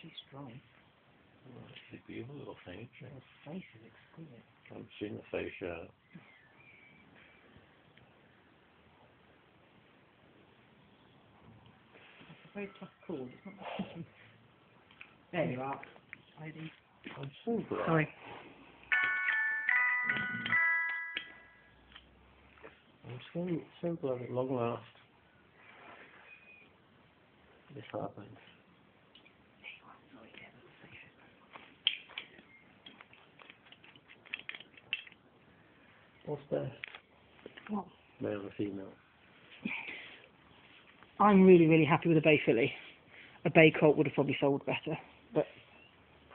she's strong. Oh, she's a beautiful little thing. Her face is exquisite. I haven't seen the face yet. It's a very tough call. It's not there you are. Lady. I'm so glad. Sorry. I'm so, so glad at long last this happened. What's best? What? Male or female? I'm really, really happy with a bay filly. A bay colt would have probably sold better.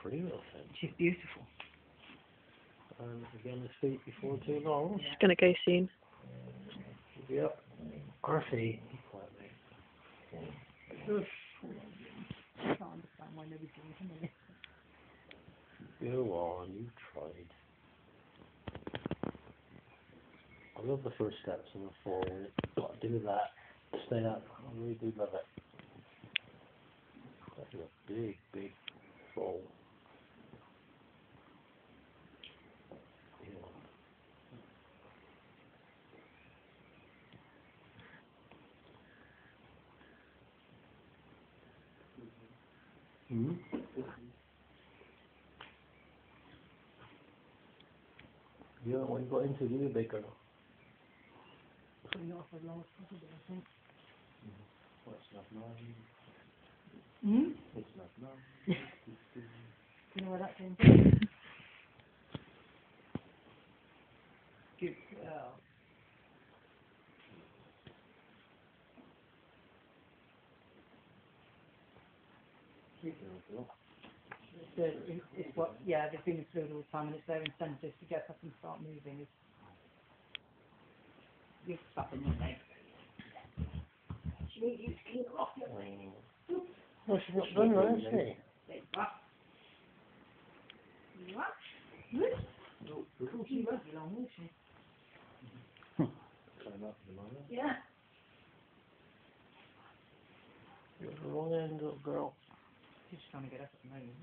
Pretty little thing. She's beautiful. And again, the speak before too long. It's gonna go soon. Yep. Archie. Quite late. I can't understand why nobody's doing it. Go on, you tried. I love the first steps and the forward. Got to do that. Stay up. I really do love it. That's a big, big fall. Yeah. Hmm? Yeah, when you got into the girl. Putting it off as long as possible, I think. What's not nine? Hmm? Not nine. Do you know where that came from? Good girl. It's, uh, it's, it's what, yeah, they've been through all the time and it's their incentive to get up and start moving. It's, you're. She needs you your. No, she's not done she? Yeah. You're the wrong end, little girl. She's trying to get up at the moment.